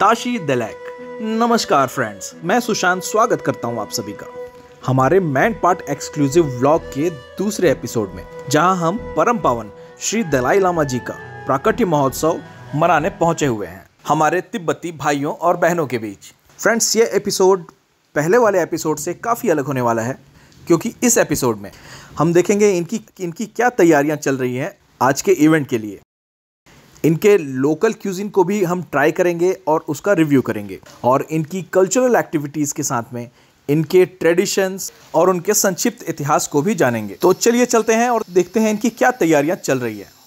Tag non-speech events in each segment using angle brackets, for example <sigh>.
ताशी दलैक। नमस्कार फ्रेंड्स मैं सुशांत स्वागत करता हूँ आप सभी का। हमारे मैन पार्ट एक्सक्लूसिव व्लॉग के दूसरे एपिसोड में, जहाँ हम परम पावन श्री दलाई लामा जी का प्राकट्य महोत्सव मनाने पहुँचे हुए हैं। हमारे तिब्बती भाइयों और बहनों के बीच। फ्रेंड्स ये एपिसोड पहले वाले एपिसोड से काफ़ी अलग होने वाला है, क्योंकि इस एपिसोड में हम देखेंगे इनकी इनकी क्या तैयारियाँ चल रही हैं आज के इवेंट के लिए। इनके लोकल क्यूजिन को भी हम ट्राई करेंगे और उसका रिव्यू करेंगे। और इनकी कल्चरल एक्टिविटीज़ के साथ में इनके ट्रेडिशंस और उनके संक्षिप्त इतिहास को भी जानेंगे। तो चलिए चलते हैं और देखते हैं इनकी क्या तैयारियाँ चल रही है।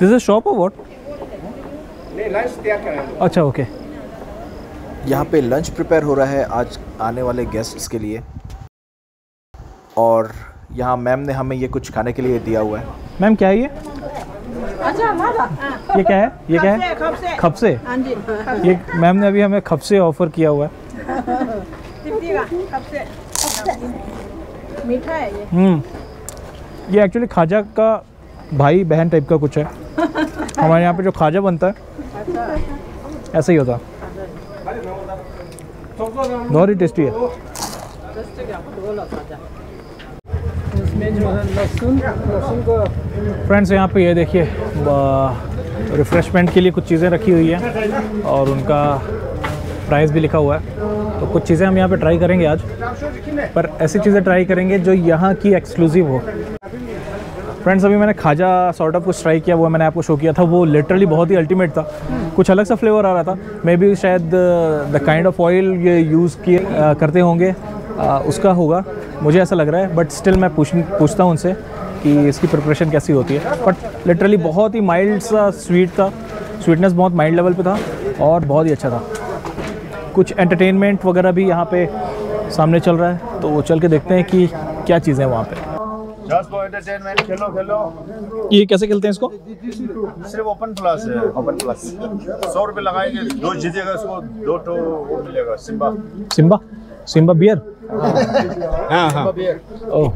दिस इज़ शॉप और व्हाट नहीं लंच तैयार करें अच्छा ओके यहाँ पे लंच प्रिपेयर हो रहा है आज आने वाले गेस्ट्स के लिए। और यहाँ मैम ने हमें ये कुछ खाने के लिए दिया हुआ है। मैम क्या है ये? अच्छा ये क्या है? ये क्या है? खपसे हाँ जी। ये मैम ने अभी हमें खपसे ऑफ़र किया हुआ है। मीठा है ये। हम्म। ये एक्चुअली खाजा का भाई बहन टाइप का कुछ है। <laughs> हमारे यहाँ पे जो खाजा बनता है, ऐसा ही होता बहुत ही टेस्टी है। फ्रेंड्स यहाँ पे ये देखिए रिफ़्रेशमेंट के लिए कुछ चीज़ें रखी हुई हैं और उनका प्राइस भी लिखा हुआ है। तो कुछ चीज़ें हम यहाँ पे ट्राई करेंगे आज, पर ऐसी चीज़ें ट्राई करेंगे जो यहाँ की एक्सक्लूसिव हो। फ्रेंड्स अभी मैंने खाजा सॉर्ट ऑफ़ कुछ ट्राई किया वो मैंने आपको शो किया था वो लिटरली बहुत ही अल्टीमेट था। कुछ अलग सा फ्लेवर आ रहा था। मे बी शायद द काइंड ऑफ़ ऑयल ये यूज़ किए करते होंगे अ, उसका होगा। मुझे ऐसा लग रहा है बट स्टिल मैं पूछ पूछता हूँ उनसे कि इसकी प्रिपरेशन कैसी होती है। बट लिटरली बहुत ही माइल्ड सा स्वीट था। स्वीटनेस बहुत माइल्ड लेवल पे था और बहुत ही अच्छा था। कुछ एंटरटेनमेंट वगैरह भी यहाँ पे सामने चल रहा है तो चल के देखते हैं कि क्या चीज़ें वहाँ पे। जस्ट फॉर एंटरटेनमेंट खेलो खेलो। ये कैसे खेलते हैं इसको? सिर्फ़ ओपन प्लस है। ओपन प्लस सौ रुपये लगाएँगे दो जीतेगा उसको दो तो वो मिलेगा सिम्बा। सिम्बा? सिम्बा बियर हाँ हाँ। ओह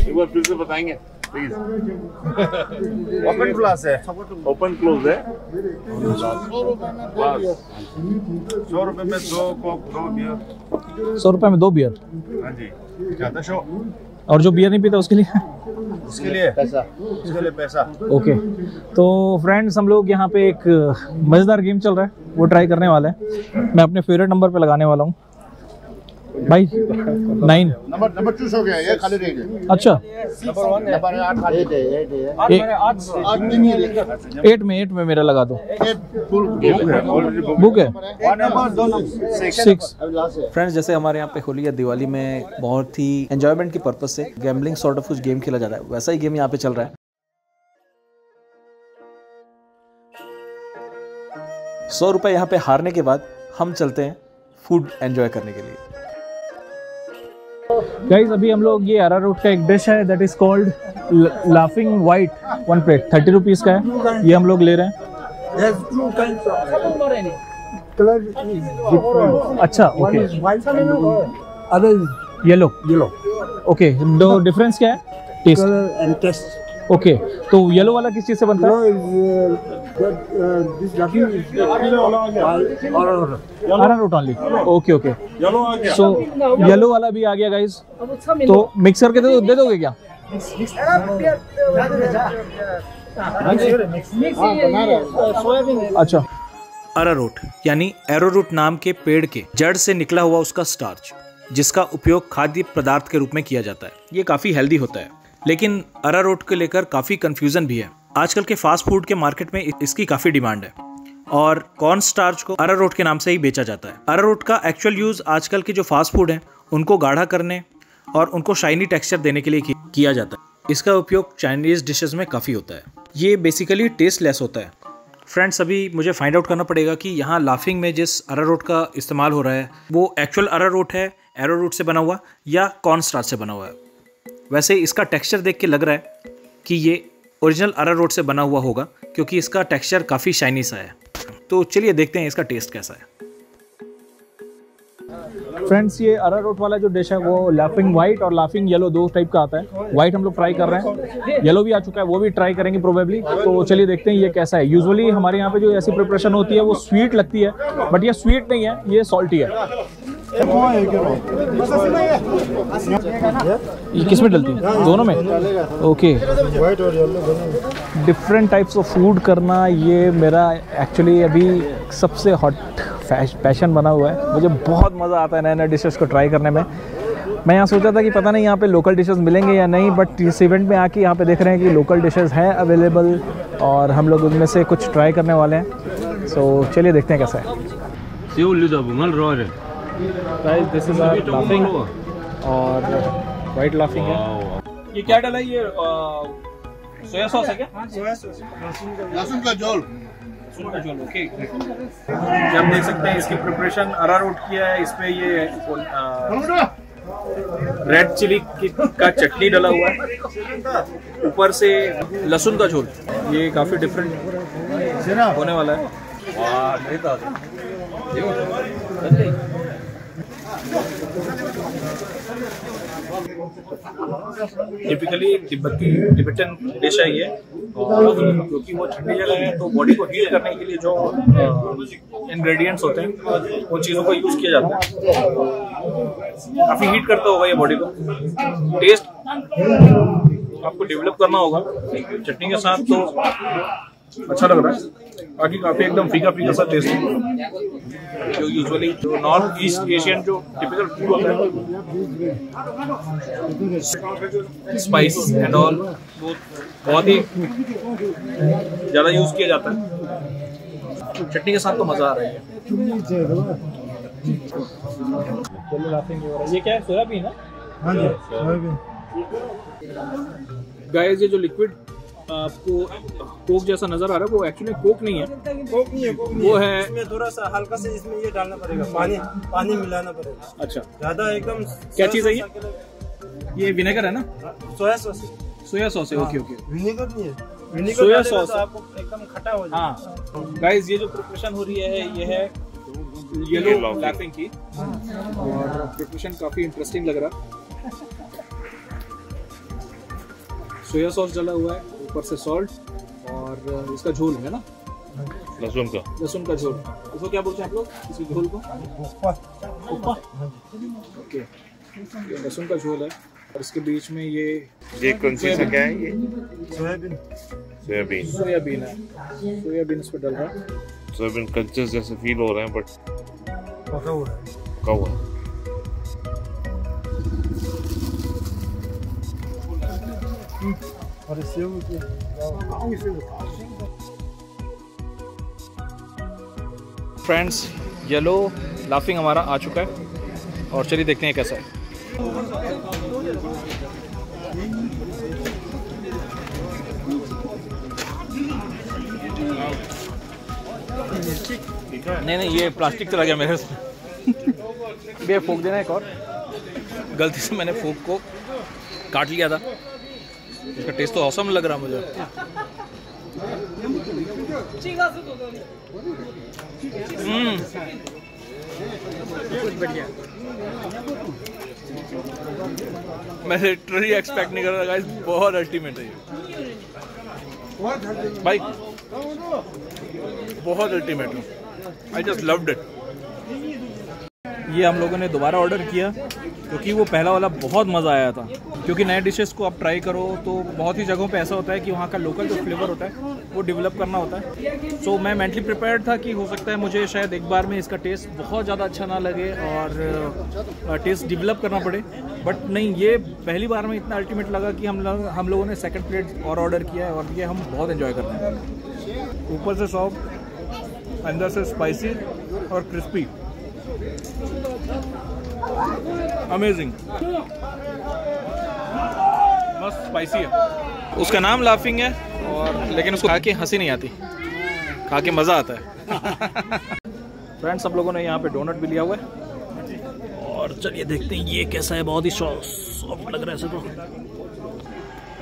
एक बार फिर से बताएँगे ओपन प्लस है। ओपन क्लोज है। सौ रुपये में दो कोक दो बियर सौ रुपये में दो बियर हाँ जी ज़्यादा शो। और जो बियर नहीं पीता उसके लिए? उसके लिए। पैसा। उसके लिए पैसा। ओके तो फ्रेंड्स हम लोग यहाँ पे एक मज़ेदार गेम चल रहा है। वो ट्राई करने वाला है। मैं अपने फेवरेट नंबर पे लगाने वाला हूँ। भाई नाइन? नंबर नंबर चूज़ हो गया ये खाली रह गया अच्छा नंबर वन नंबर आठ खाली। एट में एट में मेरा लगा दो। ऑलरेडी बुक है वन नंबर दो नंबर सिक्स फ्रेंड्स जैसे हमारे यहाँ पे होली या दिवाली में बहुत ही एंजॉयमेंट की पर्पज से गैम्बलिंग सॉर्ट ऑफ़ कुछ गेम खेला जाता है। वैसा ही गेम यहाँ पे चल रहा है। सौ रुपये यहाँ पे हारने के बाद हम चलते हैं फ़ूड एंजॉय करने के लिए। गाइस अभी हम लोग ये आरा रूट का एक डिश है that is called laphing white one plate thirty rupees का है। ये हम लोग ले रहे हैं। अच्छा ओके येलो येलो ओके दो डिफरेंस क्या है? टेस्ट ओके तो येलो वाला किस चीज़ से बनता है? Only okay okay so yellow वाला भी आ गया गाइस तो मिक्स करके दे, दे दोगे क्या? अच्छा। अरारोट यानी एरोरूट नाम के पेड़ के जड़ से निकला हुआ उसका स्टार्च जिसका उपयोग खाद्य पदार्थ के रूप में किया जाता है। ये काफ़ी हेल्दी होता है। लेकिन अरारोट को लेकर काफ़ी कंफ्यूजन भी है। आजकल के फास्ट फ़ूड के मार्केट में इसकी काफ़ी डिमांड है। और कॉर्न स्टार्च को अरारोट के नाम से ही बेचा जाता है। अरारोट का एक्चुअल यूज़ आजकल के जो फास्ट फ़ूड हैं, उनको गाढ़ा करने और उनको शाइनी टेक्सचर देने के लिए किया जाता है। इसका उपयोग चाइनीज़ डिशेज़ में काफ़ी होता है। ये बेसिकली टेस्टलेस होता है। फ्रेंड्स अभी मुझे फाइंड आउट करना पड़ेगा कि यहाँ लाफिंग में जिस अरारोट का इस्तेमाल हो रहा है, वो एक्चुअल अरारोट है एरोरूट से बना हुआ, या कॉर्न स्टार्च से बना हुआ है। वैसे इसका टेक्सचर देख के लग रहा है कि ये ओरिजिनल अरारोट से बना हुआ होगा, क्योंकि इसका टेक्सचर काफ़ी शाइनी सा है। तो चलिए देखते हैं इसका टेस्ट कैसा है। फ्रेंड्स, ये अरारोट वाला जो डिश है, वो लाफिंग वाइट और लाफिंग येलो दो टाइप का आता है। वाइट हम लोग ट्राई कर रहे हैं। येलो भी आ चुका है, वो भी ट्राई करेंगे प्रोबेबली तो चलिए देखते हैं ये कैसा है। यूजुअली हमारे यहाँ पे जो ऐसी प्रिपरेशन होती है, वो स्वीट लगती है बट ये स्वीट नहीं है, ये सॉल्टी है। ये किसमें डलती है? दोनों में? Okay. Different types of food करना ये मेरा एक्चुअली अभी सबसे हॉट पैशन बना हुआ है। मुझे बहुत मज़ा आता है नए नए डिशेस को ट्राई करने में। मैं यहाँ सोचा था कि पता नहीं यहाँ पे लोकल डिशेस मिलेंगे या नहीं बट इस इवेंट में आके यहाँ पे देख रहे हैं कि लोकल डिशेस हैं अवेलेबल और हम लोग उनमें से कुछ ट्राई करने वाले हैं। सो so, चलिए देखते हैं कैसा है। Guys this is our laphing और वाइट लाफिंग है। ये क्या डाला है ये सोया सॉस है क्या? लहसुन का झोल लहसुन का झोल ओके ये आप देख सकते हैं इसकी प्रिपरेशन अरारोट किया है इस पे ये रेड चिली की का चटनी डाला हुआ है। ऊपर से लहसुन का झोल। ये काफ़ी डिफरेंट होने वाला है। टिपिकली तिब्बती तिब्बतन डिश है ये, और क्योंकि वो ठंडी जगह है तो बॉडी को हीट करने के लिए जो इंग्रेडिएंट्स होते हैं उन चीज़ों को यूज़ किया जाता है। काफ़ी हीट करता होगा ये बॉडी को। टेस्ट आपको डेवलप करना होगा। चटनी के साथ तो अच्छा लग रहा है। बाकी काफ़ी एकदम फीका फीका सा टेस्ट जो यूजुअली जो नॉर्थ ईस्ट एशियन जो टिपिकल फ़ूड होता है। स्पाइस एंड ऑल वो बहुत ही ज़्यादा यूज़ किया जाता है। चटनी के साथ तो मज़ा आ रहा है। ये क्या है? सोयाबीन है? गाइस ये जो लिक्विड आपको कोक जैसा नज़र आ रहा है वो एक्चुअली कोक नहीं है। कोक नहीं है कोक नहीं वो है है इसमें थोड़ा सा हल्का से इसमें ये डालना पड़ेगा पानी पानी मिलाना पड़ेगा। अच्छा। ज़्यादा एकदम क्या चीज़ है ये? ये विनेगर है ना? Soya sauce. सोया सॉस है ओके ओके। विनेगर नहीं है। विनेगर सोया सॉस तो आपको एकदम खट्टा हो जाएगा। हाँ। गाइस ये जो प्रिपरेशन हो रही है ये है येलो लैपिंग की और प्रिपरेशन काफ़ी इंटरेस्टिंग लग रहा। <laughs> सोया सॉस डाला हुआ है। ऊपर से सॉल्ट और इसका झोल है ना? लहसुन का। लहसुन का झोल। उसको क्या बोलते हैं आप लोग? इस झोल को? उपा ओके। लहसुन का झोल है। और इसके बीच में ये ये कौन सी क्या है ये? सोयाबीन। सोयाबीन। सोयाबीन है। सोयाबीन इस पर डल रहा है। सोयाबीन कच्चे जैसे फील हो रहे हैं बट पका हुआ है। पका हुआ है। और सेव के फ्रेंड्स येलो लाफिंग हमारा आ चुका है। और चलिए देखते हैं कैसा है। नहीं नहीं ये प्लास्टिक चला गया मेरे से भैया फोक देना एक और। गलती से मैंने फूक को काट लिया था। इसका टेस्ट तो औसम लग रहा मुझे। हम्म। मैं लिटरली एक्सपेक्ट नहीं कर रहा गाइस बहुत अल्टीमेट है ये। भाई, बहुत ultimate I just loved it ये हम लोगों ने दोबारा ऑर्डर किया। क्योंकि वो पहला वाला बहुत मज़ा आया था। क्योंकि नए डिशेस को आप ट्राई करो तो बहुत ही जगहों पे ऐसा होता है कि वहाँ का लोकल जो फ्लेवर होता है वो डेवलप करना होता है। सो so, मैं मेंटली प्रिपेयर्ड था कि हो सकता है मुझे शायद एक बार में इसका टेस्ट बहुत ज़्यादा अच्छा ना लगे और टेस्ट डेवलप करना पड़े। बट नहीं ये पहली बार में इतना अल्टीमेट लगा कि हम लोग हम लोगों ने सेकेंड प्लेट और ऑर्डर किया है और ये हम बहुत इन्जॉय कर रहे हैं। ऊपर से सॉफ्ट अंदर से स्पाइसी और क्रिस्पी अमेजिंग मस्त स्पाइसी है। उसका नाम लाफिंग है, और लेकिन उसको खा के हँसी नहीं आती। खा के मज़ा आता है। <laughs> फ्रेंड्स सब लोगों ने यहाँ पे डोनट भी लिया हुआ है। और चलिए देखते हैं ये कैसा है, बहुत ही सॉफ्ट लग रहा है तो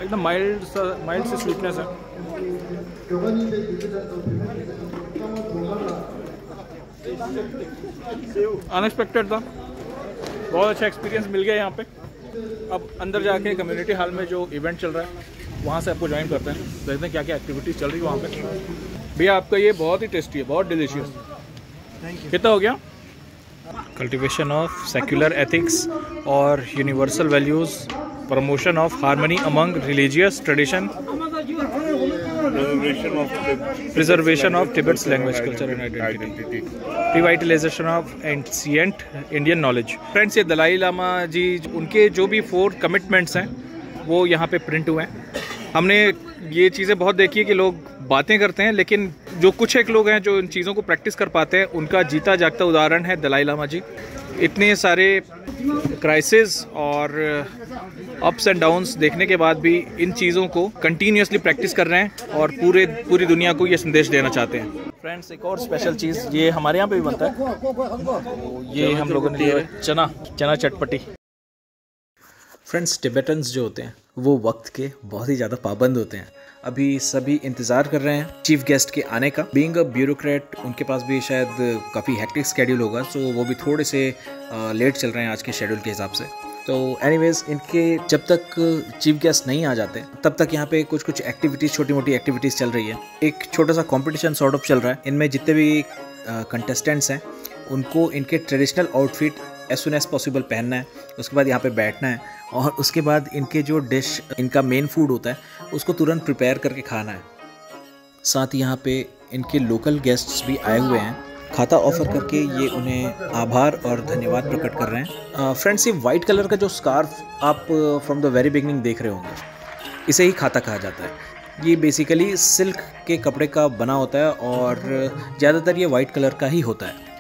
एकदम माइल्ड सा माइल्ड सी स्वीटनेस है। अनएक्सपेक्टेड था। बहुत अच्छा एक्सपीरियंस मिल गया यहाँ पे। अब अंदर जाके कम्युनिटी हॉल में जो इवेंट चल रहा है वहाँ से आपको ज्वाइन करते हैं। देखते हैं क्या क्या एक्टिविटीज़ चल रही है वहाँ पे। भैया आपका ये बहुत ही टेस्टी है बहुत डिलीशियस कितना हो गया? कल्टिवेशन ऑफ़ सेक्युलर एथिक्स और universal values promotion of harmony among religious tradition Preservation of Tibet's language, culture and identity, identity. revitalization of ancient Indian knowledge. Friends ये दलाई लामा जी उनके जो भी फोर कमिटमेंट्स हैं वो यहाँ पे प्रिंट हुए हैं हमने ये चीज़ें बहुत देखी है कि लोग बातें करते हैं लेकिन जो कुछ एक लोग हैं जो इन चीज़ों को प्रैक्टिस कर पाते हैं, उनका जीता जागता उदाहरण है दलाई लामा जी। इतने सारे क्राइसिस और अप्स एंड डाउन्स देखने के बाद भी इन चीज़ों को कंटिन्यूसली प्रैक्टिस कर रहे हैं और पूरे, पूरी दुनिया को ये संदेश देना चाहते हैं। फ्रेंड्स एक और स्पेशल चीज़, ये हमारे यहाँ पे भी बनता है। तो ये हम लोगों ने चना चना चटपटी। फ्रेंड्स टिबेटन्स जो होते हैं, वो वक्त के बहुत ही ज़्यादा पाबंद होते हैं। अभी सभी इंतज़ार कर रहे हैं चीफ गेस्ट के आने का। बीइंग अ ब्यूरोक्रेट उनके पास भी शायद काफ़ी हैक्टिक स्केड्यूल होगा सो वो भी थोड़े से लेट चल रहे हैं आज के शेड्यूल के हिसाब से। तो एनीवेज इनके जब तक चीफ गेस्ट नहीं आ जाते, तब तक यहाँ पे कुछ कुछ एक्टिविटीज़ छोटी मोटी एक्टिविटीज़ चल रही है। एक छोटा सा कॉम्पिटिशन सॉर्ट ऑफ़ चल रहा है। इनमें जितने भी कंटेस्टेंट्स हैं, उनको इनके traditional outfit as soon as possible पहनना है, उसके बाद यहाँ पे बैठना है और उसके बाद इनके जो डिश इनका मेन फ़ूड होता है, उसको तुरंत प्रिपेयर करके खाना है। साथ ही यहाँ पे इनके लोकल गेस्ट्स भी आए हुए हैं। खाता ऑफ़र करके ये उन्हें आभार और धन्यवाद प्रकट कर रहे हैं। फ्रेंड्स ये वाइट कलर का जो स्कार्फ आप फ्रॉम द वेरी बिगनिंग देख रहे होंगे, इसे ही खाता कहा जाता है। ये बेसिकली सिल्क के कपड़े का बना होता है और ज़्यादातर ये वाइट कलर का ही होता है।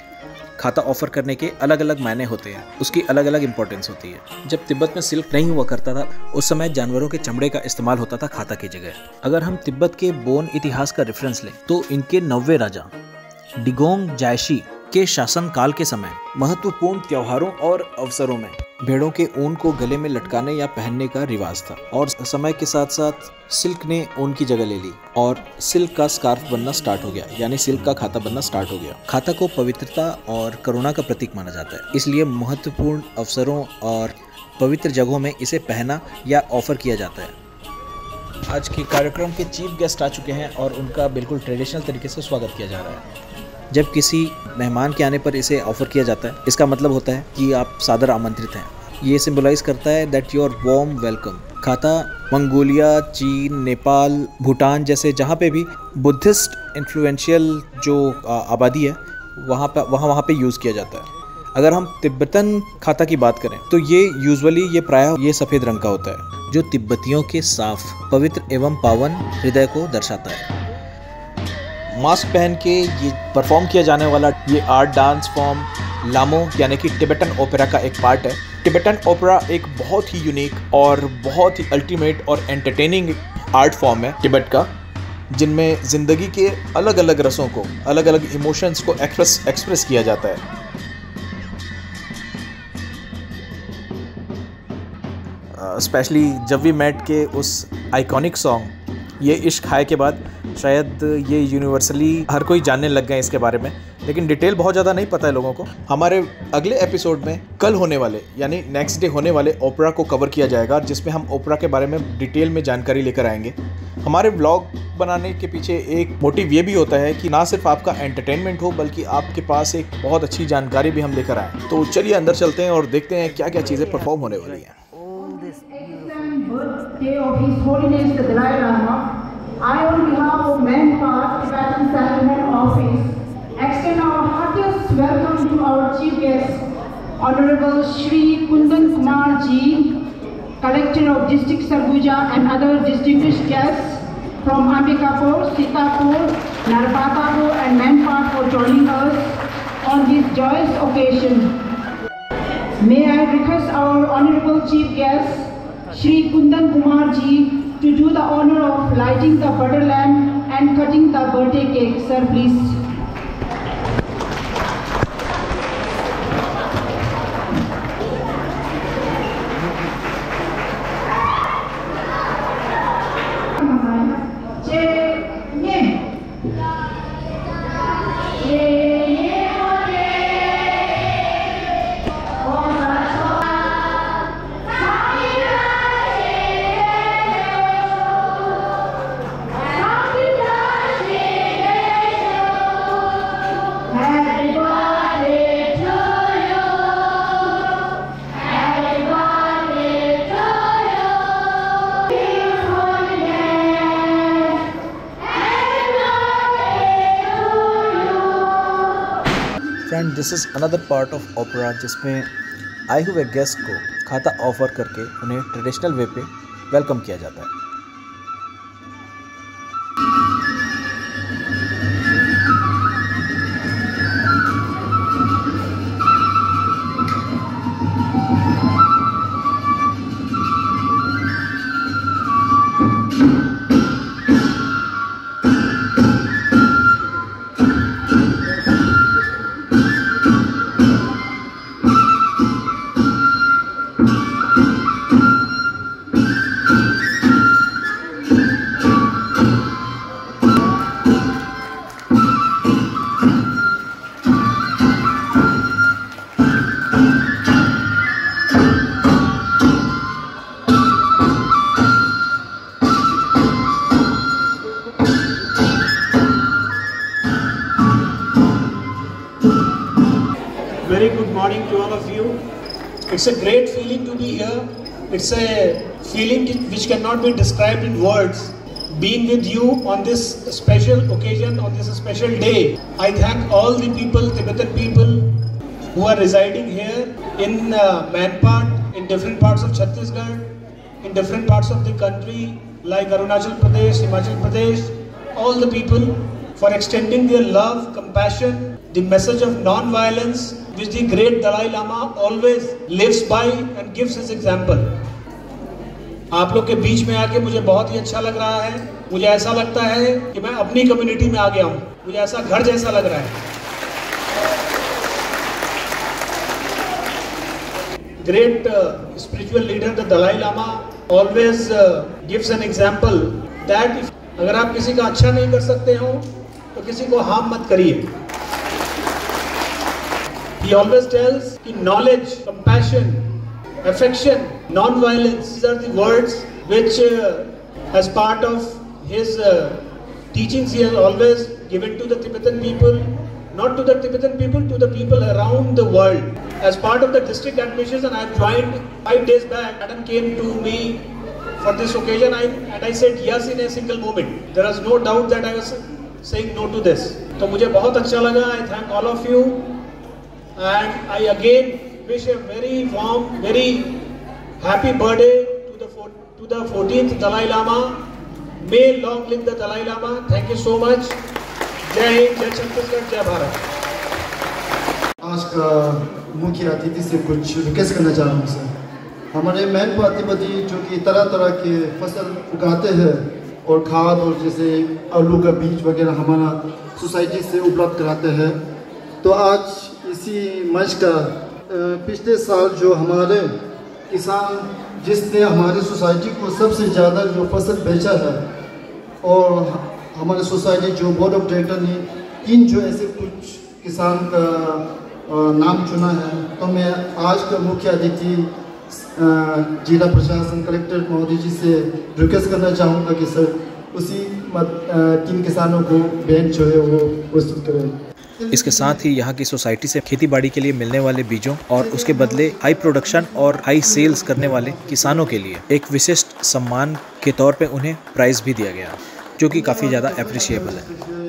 खाता ऑफ़र करने के अलग अलग मायने होते हैं। उसकी अलग अलग इंपॉर्टेंस होती है। जब तिब्बत में सिल्क नहीं हुआ करता था, उस समय जानवरों के चमड़े का इस्तेमाल होता था खाता की जगह। अगर हम तिब्बत के बोन इतिहास का रेफरेंस लें तो इनके नवे राजा, डिगोंग जायशी के शासन काल के समय महत्वपूर्ण त्योहारों और अवसरों में भेड़ों के ऊन को गले में लटकाने या पहनने का रिवाज था और समय के साथ साथ सिल्क ने ऊन की जगह ले ली और सिल्क का स्कार्फ बनना स्टार्ट हो गया, यानी सिल्क का खाता बनना स्टार्ट हो गया। खाता को पवित्रता और करुणा का प्रतीक माना जाता है, इसलिए महत्वपूर्ण अवसरों और पवित्र जगहों में इसे पहना या ऑफ़र किया जाता है। आज के कार्यक्रम के चीफ गेस्ट आ चुके हैं और उनका बिल्कुल ट्रेडिशनल तरीके से स्वागत किया जा रहा है। जब किसी मेहमान के आने पर इसे ऑफ़र किया जाता है, इसका मतलब होता है कि आप सादर आमंत्रित हैं। ये सिंबलाइज करता है that your warm welcome khata, Mongolia, चीन, नेपाल, भूटान जैसे जहाँ पे भी बुद्धिस्ट इन्फ्लुएंशियल जो आबादी है, वहाँ पर वहाँ वहाँ पे यूज़ किया जाता है। अगर हम तिब्बतन खाता की बात करें तो ये यूजुअली ये प्राय ये सफ़ेद रंग का होता है, जो तिब्बतियों के साफ़, पवित्र एवं पावन हृदय को दर्शाता है। मास्क पहन के ये परफॉर्म किया जाने वाला ये आर्ट डांस फॉर्म लामो यानी कि टिबेटन ओपेरा का एक पार्ट है। टिबेटन ओपेरा एक बहुत ही यूनिक और बहुत ही अल्टीमेट और एंटरटेनिंग आर्ट फॉर्म है टिबेट का, जिनमें ज़िंदगी के अलग अलग रसों को अलग अलग इमोशंस को एक्सप्रेस एक्सप्रेस किया जाता है। स्पेशली जब वी मेट के उस आइकॉनिक सॉन्ग ये इश्क हाय के बाद शायद ये यूनिवर्सली हर कोई जानने लग गए इसके बारे में, लेकिन डिटेल बहुत ज़्यादा नहीं पता है लोगों को। हमारे अगले एपिसोड में कल होने वाले, यानी नेक्स्ट डे होने वाले ओपरा को कवर किया जाएगा जिसमें हम ओपरा के बारे में डिटेल में जानकारी लेकर आएँगे। हमारे ब्लॉग बनाने के पीछे एक मोटिव ये भी होता है कि ना सिर्फ़ आपका एंटरटेनमेंट हो, बल्कि आपके पास एक बहुत अच्छी जानकारी भी हम लेकर आएँ। तो चलिए अंदर चलते हैं और देखते हैं क्या क्या चीज़ें परफॉर्म होने वाली हैं। I, on behalf of Manpower Tibetan Settlement Office, extend our heartiest welcome to our chief guest, Honorable Shri Kundan Kumar Ji, Collector of District Sarguja and other distinguished guests from Ambikapur, Sitapur, Narpatapur and Manpur for joining us on this joyous occasion. May I request our Honorable Chief Guest, Shri Kundan Kumar Ji, to do the honor of lighting the butter lamp and cutting the birthday cake. Sir, please. This is another part of opera जिसमें आए हुए guest को खाता offer करके उन्हें traditional way पे welcome किया जाता है। It's a great feeling to be here. It's a feeling which cannot be described in words. Being with you on this special occasion, on this special day, I thank all the people, Tibetan people, who are residing here in uh, in different parts of Chhattisgarh, in different parts of the country, like Arunachal Pradesh, Himachal Pradesh, all the people for extending their love, compassion, the message of non-violence, which the great Dalai Lama always lives by and gives his example. आप लोग के बीच में आके मुझे बहुत ही अच्छा लग रहा है। मुझे ऐसा लगता है कि मैं अपनी कम्युनिटी में आ गया हूँ मुझे ऐसा घर जैसा लग रहा है। Great spiritual leader the Dalai Lama always gives an example that अगर आप किसी का अच्छा नहीं कर सकते हो तो किसी को हार्म मत करिए। He always tells कि knowledge, compassion, affection, non-violence, these are the words which, uh, as part of his uh, teachings, he has always given to the Tibetan people, not to the Tibetan people, to the people around the world. As part of the district administration, I have joined five days back. Madam came to me for this occasion, I, and I said yes in a single moment. There was no doubt that I was saying no to this. तो मुझे बहुत अच्छा लगा. I thank all of you, and I again wish a very warm, very happy birthday to the to the 14th Dalai Lama. May long live the Dalai Lama. Thank you so much. जय हिंद जय छत्तीसगढ़ जय भारत आज का मुख्य अतिथि से कुछ request करना चाह रहा हूँ सर हमारे मैन प्रतिपति जो कि तरह तरह के फ़सल उगाते हैं और खाद और जैसे आलू का बीज वगैरह हमारा सोसाइटी से उपलब्ध कराते हैं तो आज इसी मंच का पिछले साल जो हमारे किसान, जिसने हमारी सोसाइटी को सबसे ज़्यादा जो फ़सल बेचा है, और हमारे सोसाइटी जो बोर्ड ऑफ़ डायरेक्टर ने तीन जो ऐसे कुछ किसान का नाम चुना है तो मैं आज का मुख्य अतिथि जिला प्रशासन कलेक्टर महोदय जी से रिक्वेस्ट करना चाहूँगा कि सर, उसी मत- तीन किसानों को बैंक जो है वो प्रस्तुत करें। इसके साथ ही यहाँ की सोसाइटी से खेती बाड़ी के लिए मिलने वाले बीजों और उसके बदले हाई प्रोडक्शन और हाई सेल्स करने वाले किसानों के लिए एक विशिष्ट सम्मान के तौर पर उन्हें प्राइज़ भी दिया गया, जो कि काफ़ी ज़्यादा अप्रिशिएबल है।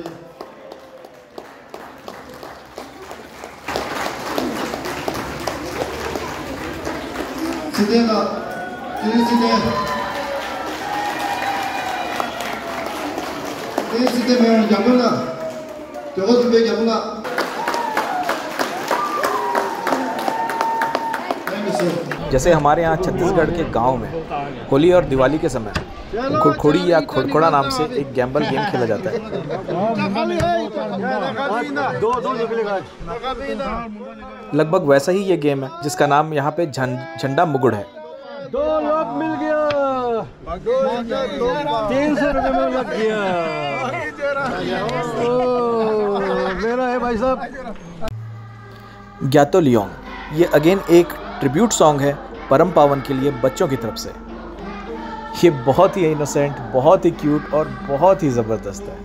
जगह जैसे हमारे यहाँ छत्तीसगढ़ के गाँव में होली और दिवाली के समय खुड़खुड़ी या खुड़खुड़ा नाम से एक गैम्बल गेम खेला जाता है। लगभग वैसा ही ये गेम है जिसका नाम यहाँ पे झंडा मुगुड़ है। दो लोग मिल गया तीन सौ में लग गया। ग्यातो लियोंग, ये अगेन एक ट्रिब्यूट सॉन्ग है परम पावन के लिए बच्चों की तरफ़ से। ये बहुत ही इनोसेंट बहुत ही क्यूट और बहुत ही ज़बरदस्त है।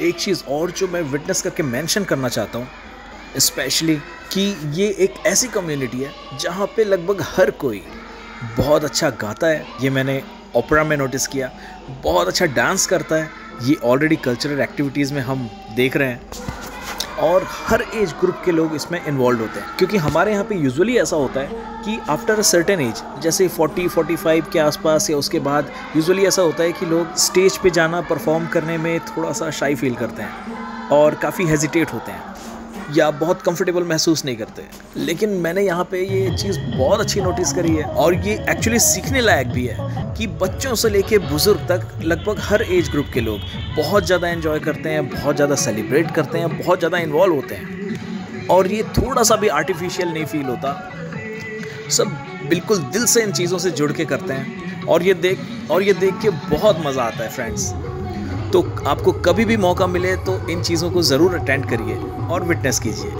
एक चीज़ और जो मैं विटनेस करके मेंशन करना चाहता हूँ स्पेशली कि ये एक ऐसी कम्युनिटी है जहाँ पे लगभग हर कोई बहुत अच्छा गाता है। ये मैंने ओपरा में नोटिस किया। बहुत अच्छा डांस करता है। ये ऑलरेडी कल्चरल एक्टिविटीज़ में हम देख रहे हैं। और हर एज ग्रुप के लोग इसमें इन्वॉल्व होते हैं। क्योंकि हमारे यहाँ पे यूजुअली ऐसा होता है कि आफ्टर अ सर्टेन एज जैसे 40 45 के आसपास या उसके बाद यूजुअली ऐसा होता है कि लोग स्टेज पे जाना परफॉर्म करने में थोड़ा सा शाई फील करते हैं। और काफ़ी हेजिटेट होते हैं। या बहुत कंफर्टेबल महसूस नहीं करते। लेकिन मैंने यहाँ पे ये चीज़ बहुत अच्छी नोटिस करी है और ये एक्चुअली सीखने लायक भी है कि बच्चों से लेके बुज़ुर्ग तक, लगभग हर एज ग्रुप के लोग बहुत ज़्यादा एंजॉय करते हैं, बहुत ज़्यादा सेलिब्रेट करते हैं, बहुत ज़्यादा इन्वॉल्व होते हैं। और ये थोड़ा सा भी आर्टिफिशियल नहीं फील होता। सब बिल्कुल दिल से इन चीज़ों से जुड़ के करते हैं। और ये देख, और ये देख के बहुत मज़ा आता है फ्रेंड्स तो आपको कभी भी मौका मिले तो इन चीज़ों को ज़रूर अटेंड करिए और विटनेस कीजिए।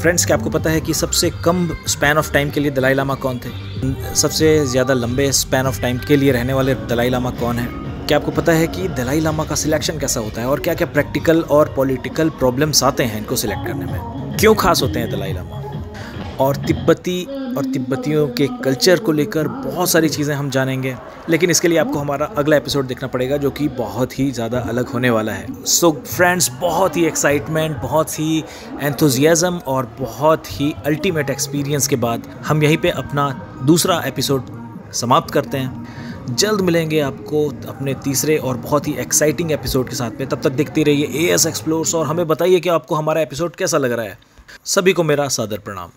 फ्रेंड्स क्या आपको पता है कि सबसे कम स्पैन ऑफ़ टाइम के लिए दलाई लामा कौन थे? सबसे ज़्यादा लंबे स्पैन ऑफ़ टाइम के लिए रहने वाले दलाई लामा कौन है? क्या आपको पता है कि दलाई लामा का सिलेक्शन कैसा होता है और क्या क्या प्रैक्टिकल और पॉलिटिकल प्रॉब्लम्स आते हैं इनको सिलेक्ट करने में? क्यों खास होते हैं दलाई लामा? और तिब्बती और तिब्बतियों के कल्चर को लेकर बहुत सारी चीज़ें हम जानेंगे। लेकिन इसके लिए आपको हमारा अगला एपिसोड देखना पड़ेगा जो कि बहुत ही ज़्यादा अलग होने वाला है। सो so, फ्रेंड्स बहुत ही एक्साइटमेंट बहुत ही एंथुजियाज़म और बहुत ही अल्टीमेट एक्सपीरियंस के बाद हम यहीं पर अपना दूसरा एपिसोड समाप्त करते हैं। जल्द मिलेंगे आपको अपने तीसरे और बहुत ही एक्साइटिंग एपिसोड के साथ में। तब तक देखते रहिए ए एस एक्सप्लोर्स और हमें बताइए कि आपको हमारा एपिसोड कैसा लग रहा है। सभी को मेरा सादर प्रणाम।